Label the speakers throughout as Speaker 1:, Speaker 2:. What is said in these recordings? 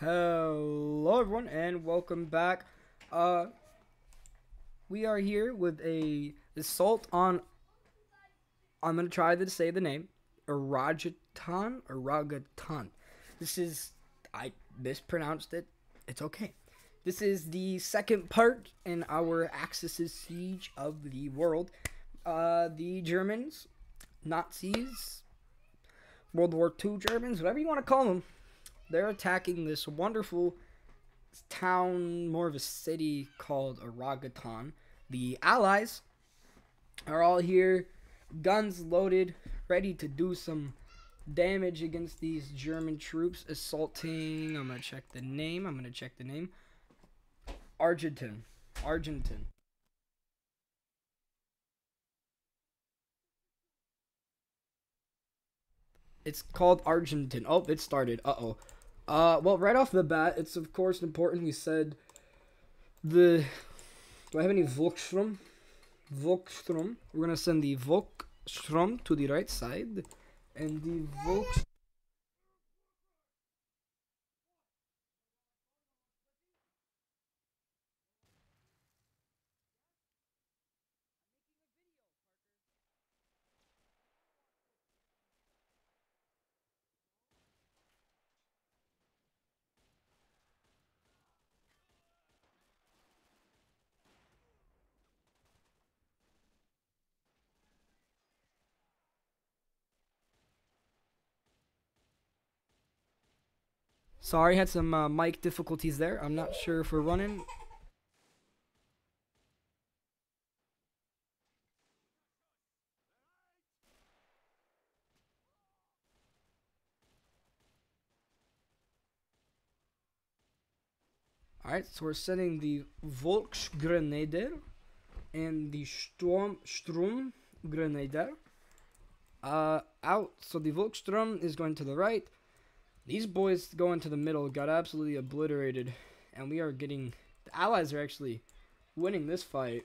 Speaker 1: Hello everyone and welcome back. Uh we are here with a assault on I'm gonna try to say the name. Aragatan Aragatan. This is I mispronounced it. It's okay. This is the second part in our Axis' siege of the world. Uh the Germans, Nazis, World War II Germans, whatever you want to call them they're attacking this wonderful town, more of a city called Aragatan. The Allies are all here, guns loaded, ready to do some damage against these German troops assaulting. I'm gonna check the name. I'm gonna check the name. Argentan. Argentan. It's called Argentan. Oh, it started. Uh oh. Uh, well, right off the bat, it's of course important. We said the. Do I have any Volkstrom? Volkstrom. We're gonna send the Volkstrom to the right side, and the Volkstrom. Sorry, had some uh, mic difficulties there. I'm not sure if we're running. Alright, so we're sending the Volksgrenadier and the Sturm Grenadier uh, out. So the Volkstrom is going to the right. These boys going to the middle got absolutely obliterated. And we are getting... The Allies are actually winning this fight.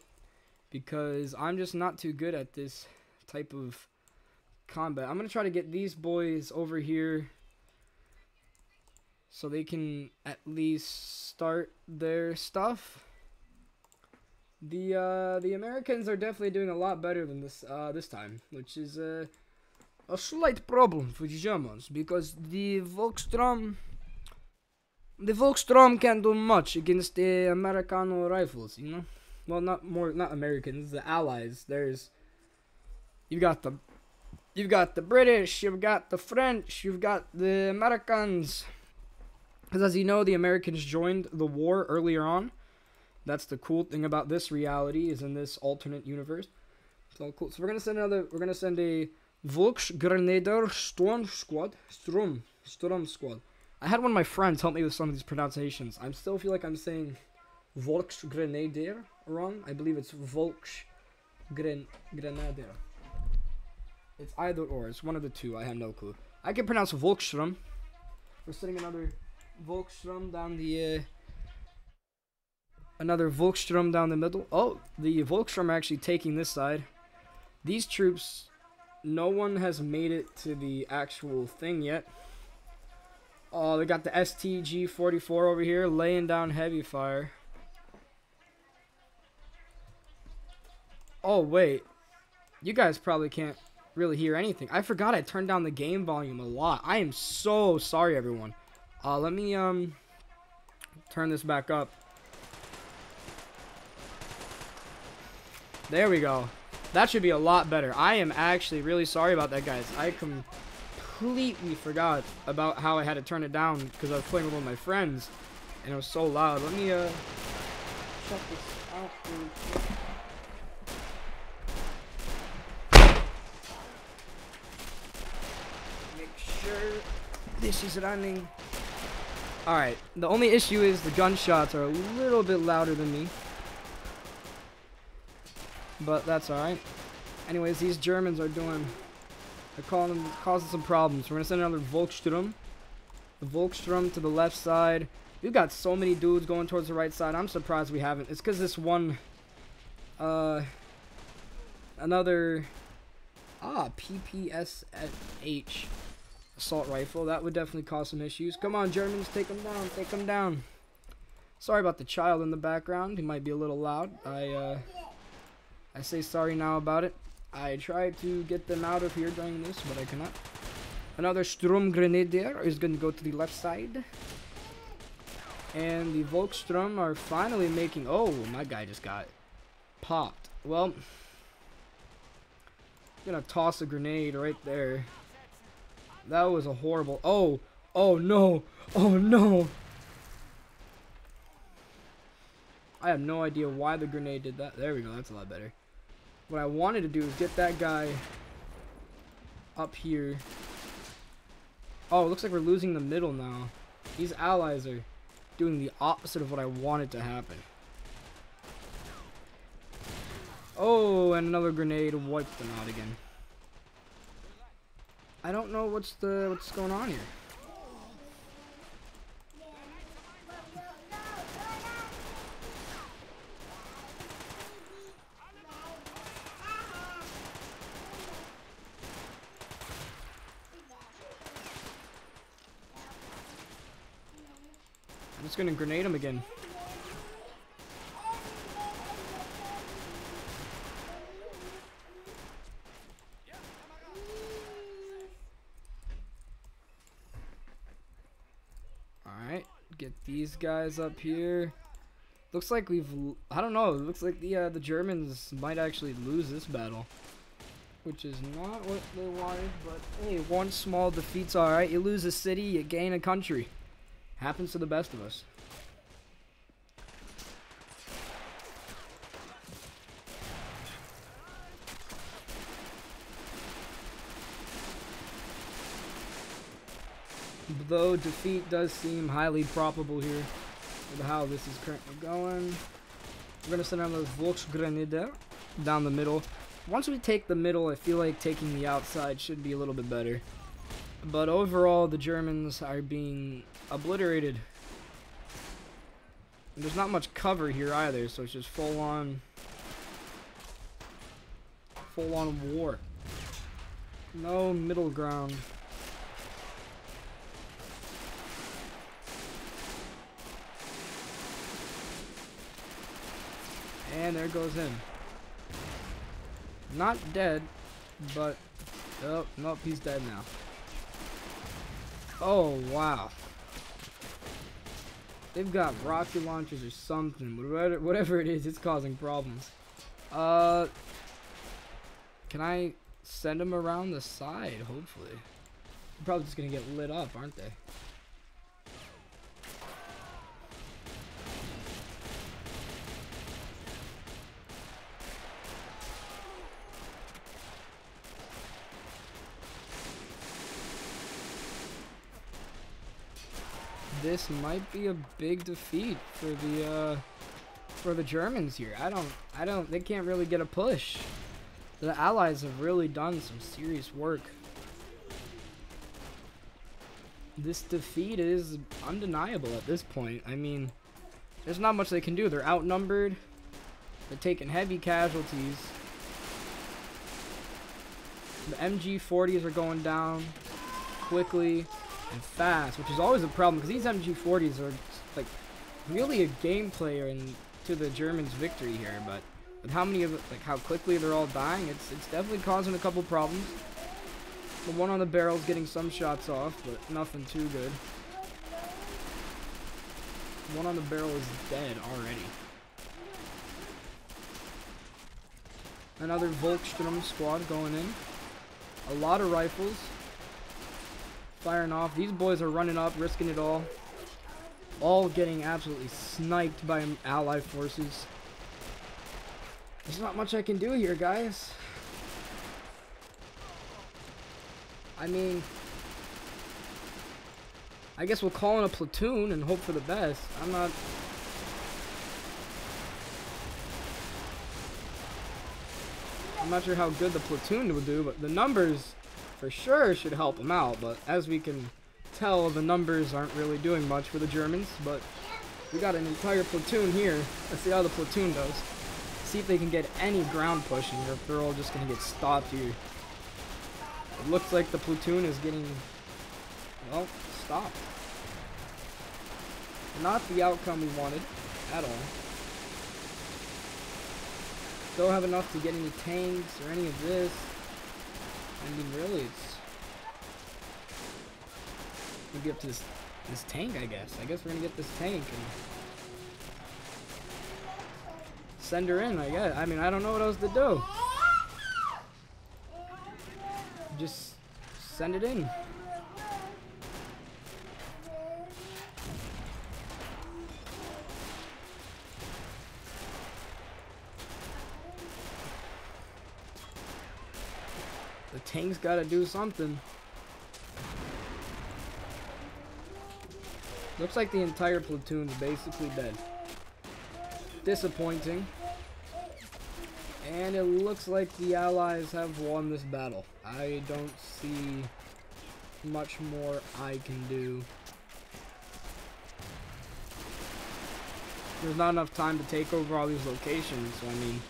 Speaker 1: Because I'm just not too good at this type of combat. I'm going to try to get these boys over here so they can at least start their stuff. The uh, the Americans are definitely doing a lot better than this uh, this time, which is uh, a slight problem for the Germans because the Volkstrom the Volkstrom can't do much against the Americano rifles, you know. Well, not more, not Americans, the Allies. There's you've got the you've got the British, you've got the French, you've got the Americans. Because as you know, the Americans joined the war earlier on. That's the cool thing about this reality is in this alternate universe. So cool. So we're gonna send another. We're gonna send a Volksgrenadier Storm Squad. Storm. Storm Squad. I had one of my friends help me with some of these pronunciations. I still feel like I'm saying Volksgrenadier wrong. I believe it's Volksgrenadier. It's either or. It's one of the two. I have no clue. I can pronounce Volkstrom. We're sending another Volkstrom down the. Uh, another Volkstrom down the middle. Oh, the Volkstrom are actually taking this side. These troops, no one has made it to the actual thing yet. Oh, they got the STG-44 over here laying down heavy fire. Oh, wait. You guys probably can't really hear anything. I forgot I turned down the game volume a lot. I am so sorry, everyone. Uh, let me, um, turn this back up. There we go. That should be a lot better. I am actually really sorry about that, guys. I completely forgot about how I had to turn it down because I was playing with one of my friends, and it was so loud. Let me, uh, check this out Make sure this is running. Alright, the only issue is the gunshots are a little bit louder than me. But that's alright. Anyways, these Germans are doing... They're calling, causing some problems. We're going to send another Volkstrom. The Volkstrom to the left side. We've got so many dudes going towards the right side. I'm surprised we haven't. It's because this one... Uh... Another... Ah, PPSH. assault rifle. That would definitely cause some issues. Come on, Germans, take them down, take them down. Sorry about the child in the background. He might be a little loud. I, uh, I say sorry now about it. I tried to get them out of here during this, but I cannot. Another Sturmgrenadier is going to go to the left side. And the Volkssturm are finally making... Oh, my guy just got popped. Well, I'm going to toss a grenade right there. That was a horrible... Oh, oh no, oh no. I have no idea why the grenade did that. There we go, that's a lot better. What I wanted to do is get that guy up here. Oh, it looks like we're losing the middle now. These allies are doing the opposite of what I wanted to happen. Oh, and another grenade wiped them out again. I don't know what's the what's going on here. Just gonna grenade him again. Alright, get these guys up here. Looks like we've, I don't know, it looks like the, uh, the Germans might actually lose this battle. Which is not what they wanted, but hey, one small defeat's alright. You lose a city, you gain a country. Happens to the best of us. Though defeat does seem highly probable here with how this is currently going. We're going to send out those Volksgrenadier down the middle. Once we take the middle, I feel like taking the outside should be a little bit better. But overall, the Germans are being obliterated. And there's not much cover here either, so it's just full on full on war. No middle ground. And there goes him. Not dead, but oh nope, he's dead now. Oh wow. They've got rocket launchers or something. Whatever, whatever it is, it's causing problems. Uh, can I send them around the side? Hopefully. They're probably just gonna get lit up, aren't they? This might be a big defeat for the uh, for the Germans here. I don't I don't they can't really get a push. The allies have really done some serious work. This defeat is undeniable at this point. I mean, there's not much they can do. They're outnumbered. They're taking heavy casualties. The MG40s are going down quickly and fast, which is always a problem because these MG40s are like really a game player in to the Germans' victory here. But with how many of like how quickly they're all dying, it's it's definitely causing a couple problems. The one on the barrel's getting some shots off, but nothing too good. One on the barrel is dead already. Another Volkssturm squad going in. A lot of rifles. Firing off. These boys are running up, risking it all. All getting absolutely sniped by allied forces. There's not much I can do here, guys. I mean... I guess we'll call in a platoon and hope for the best. I'm not... I'm not sure how good the platoon will do, but the numbers for sure should help them out, but as we can tell, the numbers aren't really doing much for the Germans, but we got an entire platoon here. Let's see how the platoon does. See if they can get any ground pushing, or if they're all just going to get stopped here. It looks like the platoon is getting Well, stopped. Not the outcome we wanted at all. Don't have enough to get any tanks or any of this. I mean, really, it's gonna be up to this this tank, I guess. I guess we're gonna get this tank and send her in. I guess. I mean, I don't know what else to do. Just send it in. The tank's gotta do something. Looks like the entire platoon's basically dead. Disappointing. And it looks like the allies have won this battle. I don't see much more I can do. There's not enough time to take over all these locations, so I mean...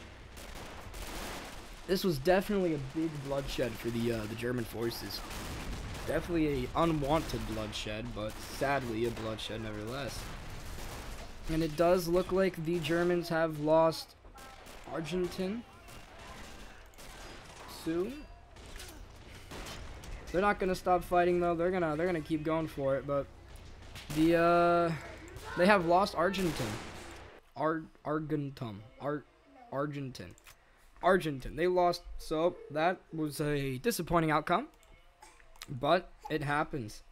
Speaker 1: This was definitely a big bloodshed for the uh, the German forces. Definitely a unwanted bloodshed, but sadly a bloodshed nevertheless. And it does look like the Germans have lost Argentan soon. They're not gonna stop fighting though. They're gonna they're gonna keep going for it. But the uh, they have lost Argentan, Ar Argentum, Ar Argentan, Argentan. They lost. So that was a disappointing outcome. But it happens.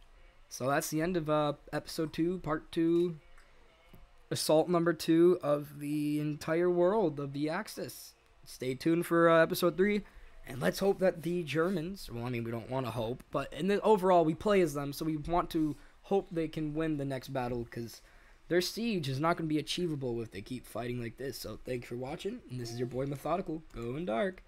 Speaker 1: So that's the end of uh, episode two, part two, assault number two of the entire world of the Axis. Stay tuned for uh, episode three. And let's hope that the Germans, well, I mean, we don't want to hope, but in the overall, we play as them, so we want to hope they can win the next battle because their siege is not going to be achievable if they keep fighting like this. So, thanks for watching, and this is your boy Methodical, going dark.